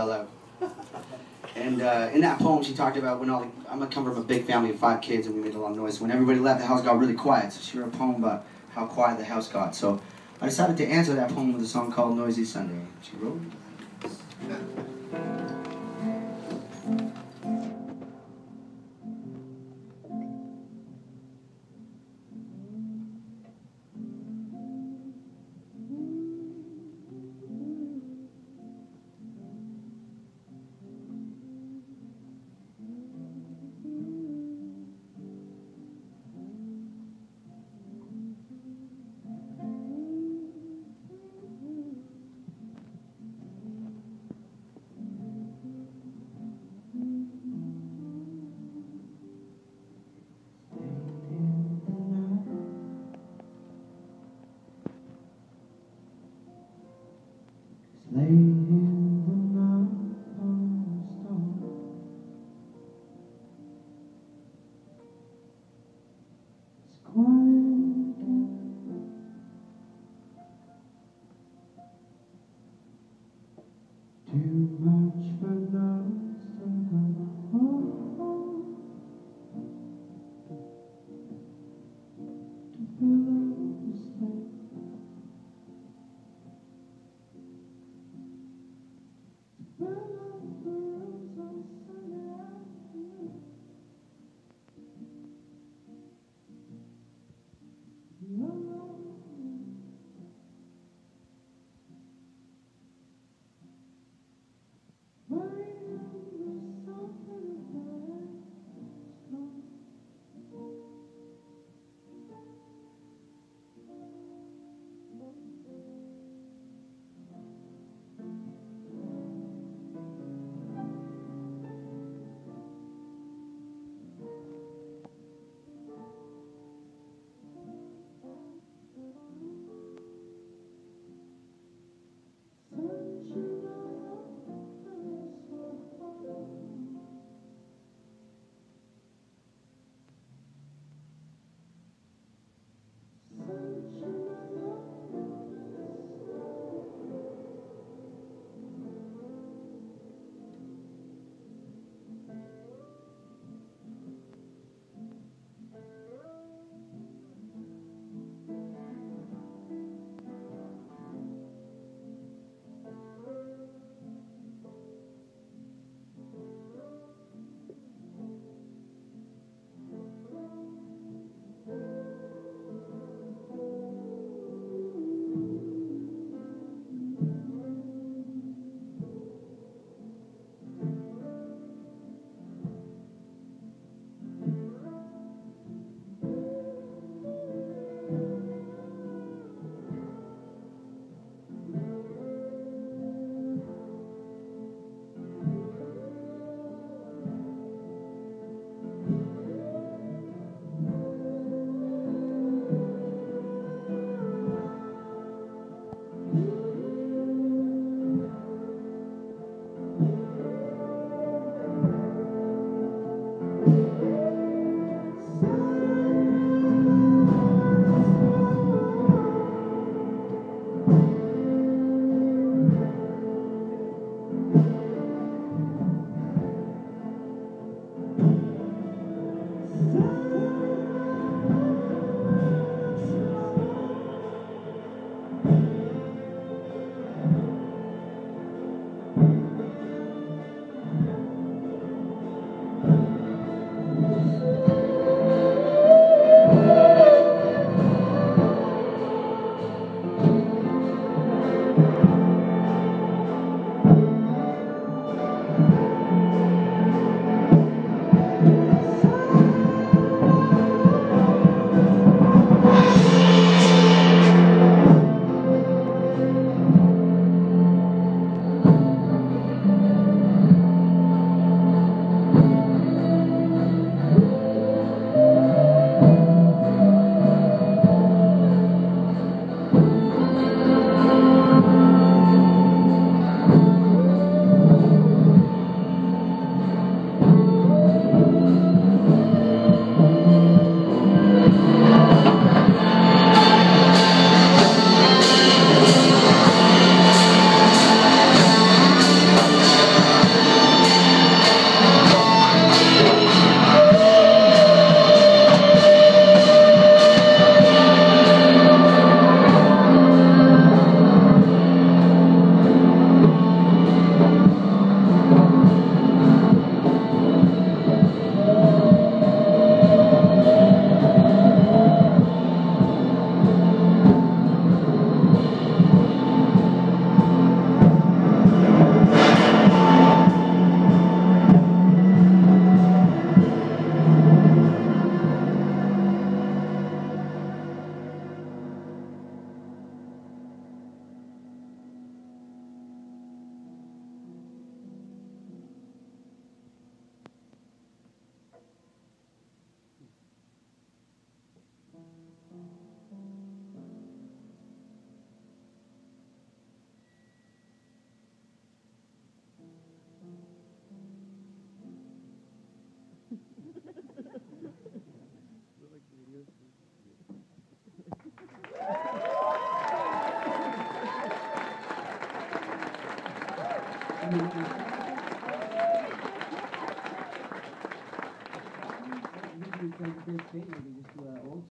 fell out. And uh, in that poem, she talked about when all the, I'm gonna come from a big family of five kids, and we made a lot of noise. When everybody left, the house got really quiet. So she wrote a poem about how quiet the house got. So I decided to answer that poem with a song called "Noisy Sunday." She wrote. Too much for noise Maybe we